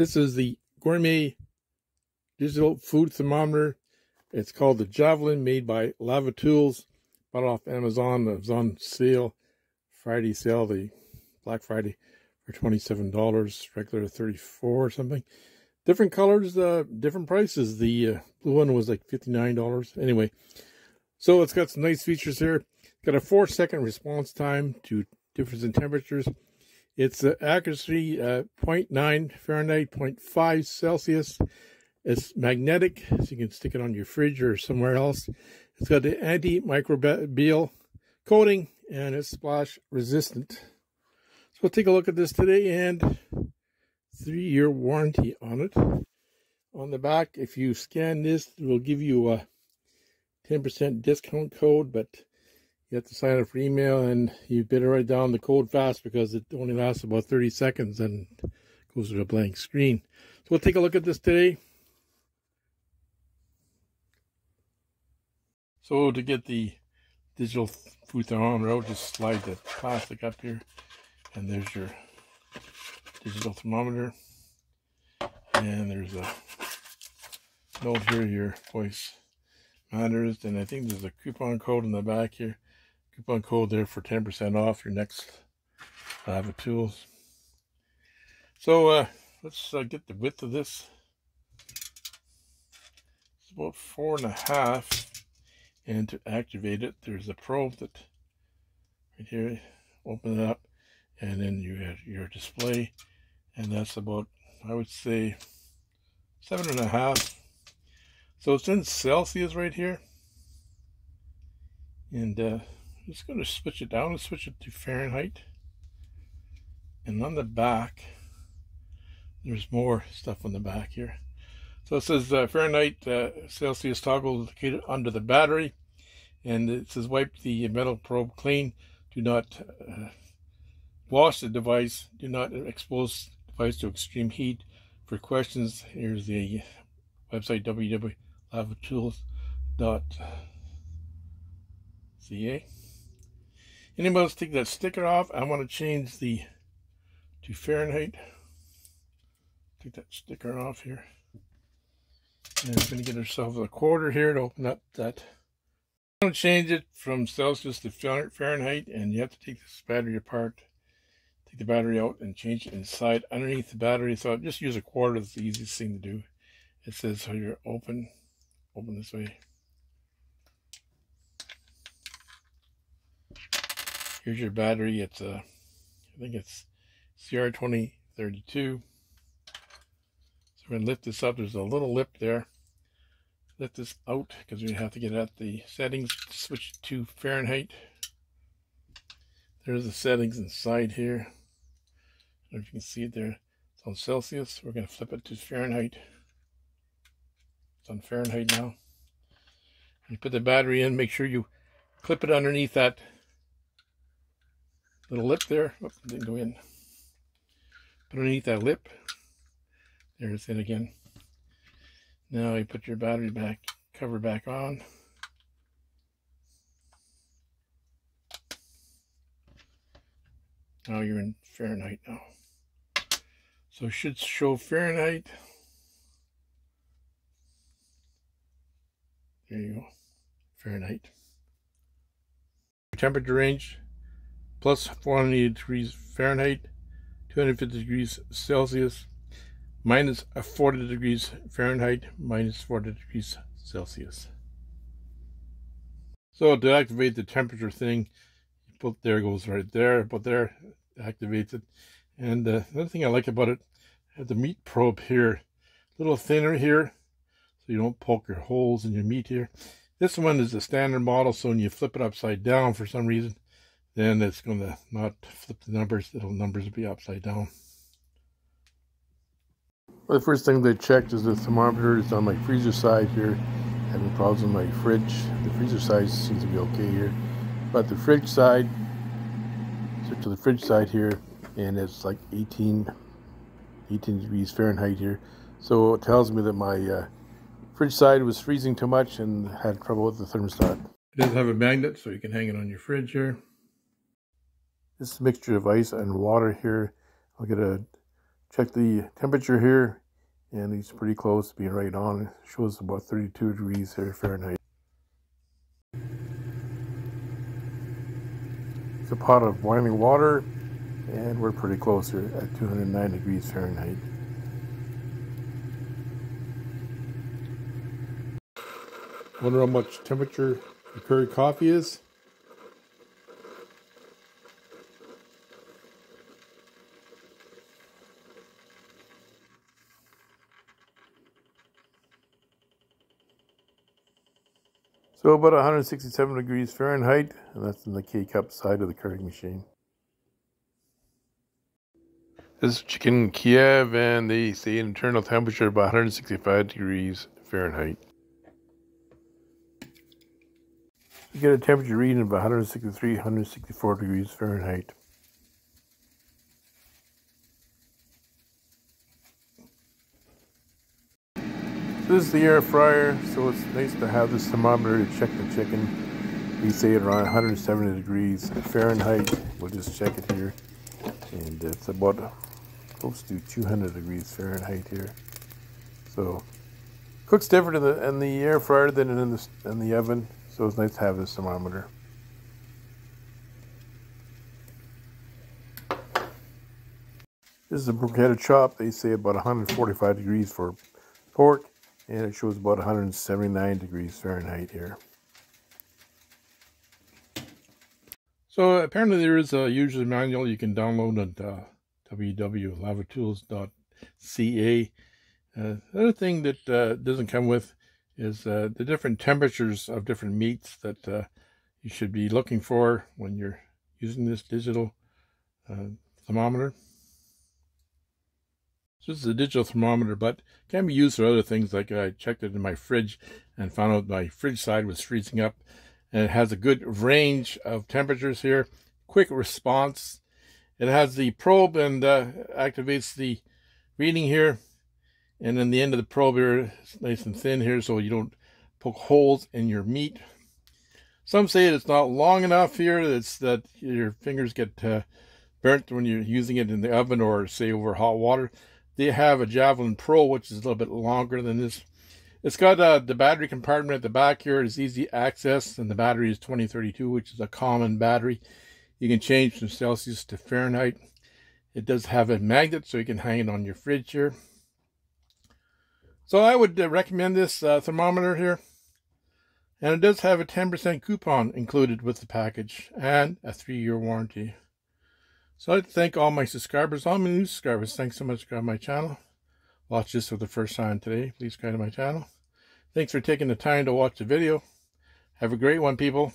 This is the Gourmet Digital Food Thermometer. It's called the Javelin, made by Lava Tools. Bought off Amazon. It was on sale, Friday sale, the Black Friday, for $27. Regular 34 or something. Different colors, uh, different prices. The uh, blue one was like $59. Anyway, so it's got some nice features here. Got a four second response time to difference in temperatures. It's accuracy uh, 0.9 Fahrenheit, 0.5 Celsius. It's magnetic, so you can stick it on your fridge or somewhere else. It's got the antimicrobial coating and it's splash resistant. So we'll take a look at this today and three-year warranty on it. On the back, if you scan this, it will give you a 10% discount code, but you have to sign up for email and you better write down the code fast because it only lasts about 30 seconds and goes to a blank screen. So we'll take a look at this today. So to get the digital food thermometer out, just slide the plastic up here and there's your digital thermometer. And there's a note here, your voice matters. And I think there's a coupon code in the back here coupon code there for 10% off your next Lava Tools. So uh, let's uh, get the width of this. It's about four and a half. And to activate it, there's a probe that right here, open it up, and then you have your display. And that's about, I would say, seven and a half. So it's in Celsius right here. And uh, just going to switch it down and switch it to Fahrenheit. And on the back, there's more stuff on the back here. So it says uh, Fahrenheit uh, Celsius toggle located under the battery. And it says wipe the metal probe clean. Do not uh, wash the device. Do not expose device to extreme heat. For questions, here's the website www.lavatools.ca. Anybody else take that sticker off? I want to change the to Fahrenheit. Take that sticker off here. And we're going to get ourselves a quarter here to open up that. I'm going to change it from Celsius to Fahrenheit, and you have to take this battery apart. Take the battery out and change it inside underneath the battery. So just use a quarter. That's the easiest thing to do. It says so you're open, open this way. Here's your battery. It's a, I think it's CR2032. So we're going to lift this up. There's a little lip there. Lift this out because we have to get at the settings. Switch to Fahrenheit. There's the settings inside here. I don't know if you can see it there. It's on Celsius. We're going to flip it to Fahrenheit. It's on Fahrenheit now. You put the battery in. Make sure you clip it underneath that little lip there. Didn't go in. Put underneath that lip. there it's in again. Now you put your battery back, cover back on. Now you're in Fahrenheit now. So it should show Fahrenheit. There you go. Fahrenheit. Temperature range plus 480 degrees Fahrenheit, 250 degrees Celsius, minus 40 degrees Fahrenheit, minus 40 degrees Celsius. So to activate the temperature thing, you put there goes right there, but there activates it. And uh, another thing I like about it, have the meat probe here, a little thinner here, so you don't poke your holes in your meat here. This one is the standard model, so when you flip it upside down for some reason, then it's going to not flip the numbers. It'll numbers will be upside down. Well, the first thing they checked is the thermometer is on my freezer side here. Having problems with my fridge. The freezer side seems to be okay here. But the fridge side, switch to the fridge side here, and it's like 18, 18 degrees Fahrenheit here. So it tells me that my uh, fridge side was freezing too much and had trouble with the thermostat. It does have a magnet, so you can hang it on your fridge here. This mixture of ice and water here, I'll get a check the temperature here, and it's pretty close to being right on. It shows about 32 degrees here Fahrenheit. It's a pot of boiling water, and we're pretty close here at 209 degrees Fahrenheit. Wonder how much temperature the Keurig coffee is? So about 167 degrees Fahrenheit, and that's in the K-cup side of the Keurig machine. This is chicken Kiev, and they say internal temperature about 165 degrees Fahrenheit. You get a temperature reading of 163, 164 degrees Fahrenheit. This is the air fryer, so it's nice to have this thermometer to check the chicken. We say it around 170 degrees Fahrenheit. We'll just check it here. And it's about close to 200 degrees Fahrenheit here. So cooks different in the in the air fryer than in the in the oven. So it's nice to have this thermometer. This is a bruschetta chop. They say about 145 degrees for pork and it shows about 179 degrees Fahrenheit here. So apparently there is a user manual you can download at uh, www.lavatools.ca. Uh, thing that uh, doesn't come with is uh, the different temperatures of different meats that uh, you should be looking for when you're using this digital uh, thermometer. This is a digital thermometer, but can be used for other things. Like I checked it in my fridge and found out my fridge side was freezing up. And it has a good range of temperatures here. Quick response. It has the probe and uh, activates the reading here. And then the end of the probe here is nice and thin here so you don't poke holes in your meat. Some say it's not long enough here. It's that your fingers get uh, burnt when you're using it in the oven or say over hot water. They have a Javelin Pro, which is a little bit longer than this. It's got uh, the battery compartment at the back here. It's easy access, and the battery is 2032, which is a common battery. You can change from Celsius to Fahrenheit. It does have a magnet, so you can hang it on your fridge here. So I would uh, recommend this uh, thermometer here. And it does have a 10% coupon included with the package and a three-year warranty. So I'd thank all my subscribers, all my new subscribers. Thanks so much for my channel. Watch this for the first time today. Please subscribe to my channel. Thanks for taking the time to watch the video. Have a great one, people.